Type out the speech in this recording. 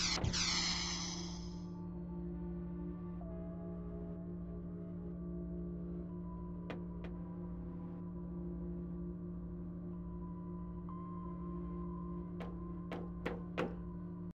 you